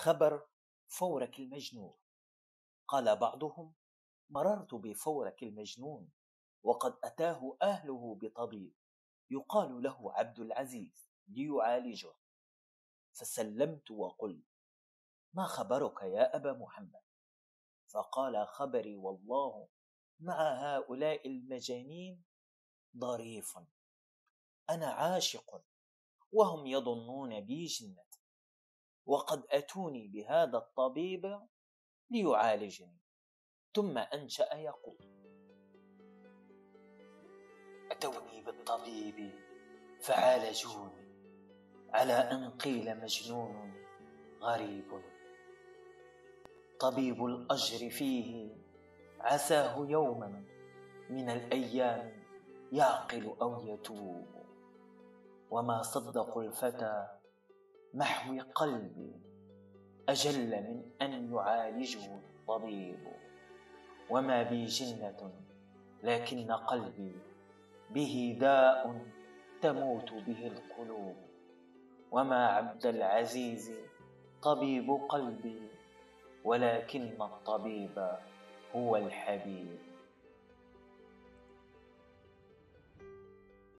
خبر فورك المجنون. قال بعضهم مررت بفورك المجنون وقد أتاه أهله بطبيب يقال له عبد العزيز ليعالجه. فسلمت وقلت ما خبرك يا أبا محمد؟ فقال خبري والله مع هؤلاء المجانين ظريف. أنا عاشق وهم يظنون بي جنة. وقد أتوني بهذا الطبيب ليعالجني. ثم أنشأ يقول أتوني بالطبيب فعالجوني على أن قيل مجنون غريب. طبيب الأجر فيه عساه يوما من الأيام يعقل أو يتوب. وما صدقوا الفتى محو قلبي أجل من أن يعالجه الطبيب. وما بي جنة لكن قلبي به داء تموت به القلوب. وما عبد العزيز طبيب قلبي ولكن الطبيب هو الحبيب.